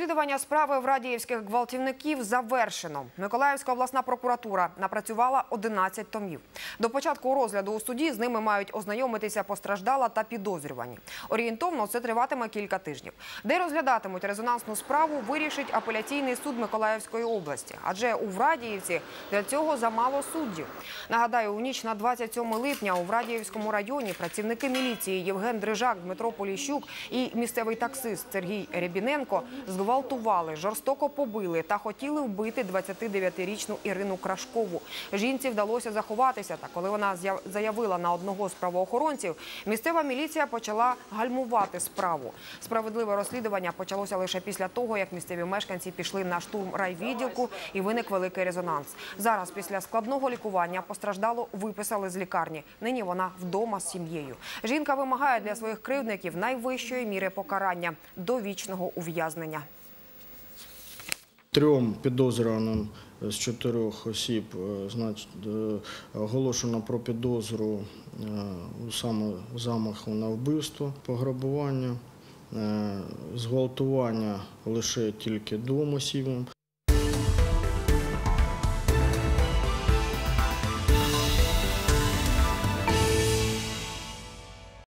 Розслідування справи в радіївських гвалтівників завершено. Миколаївська обласна прокуратура напрацювала 11 томів. До початку розгляду у суді з ними мають ознайомитися постраждала та підозрювані. Орієнтовно це триватиме кілька тижнів. Де розглядатимуть резонансну справу, вирішить апеляційний суд Миколаївської області. Адже у Врадіївці для цього замало суддів. Нагадаю, у ніч на 27 липня у Врадіївському районі працівники міліції Євген Дрижак, Дмитро Поліщук і місцевий таксист Сергій Рябіненко зґвалтували, жорстоко побили та хотіли вбити 29-річну Ірину Крашкову. Жінці вдалося заховатися. Та коли вона заявила на одного з правоохоронців, місцева міліція почала гальмувати справу. Справедливе розслідування почалося лише після того, як місцеві мешканці пішли на штурм райвідділку і виник великий резонанс. Зараз, після складного лікування, постраждало виписали з лікарні. Нині вона вдома з сім'єю. Жінка вимагає для своїх кривдників найвищої міри покарання довічного ув'язнення. Трьом підозрюваним з чотирьох осіб е, значить, е, оголошено про підозру е, саме замаху на вбивство, пограбування, зґвалтування лише тільки двом осібам.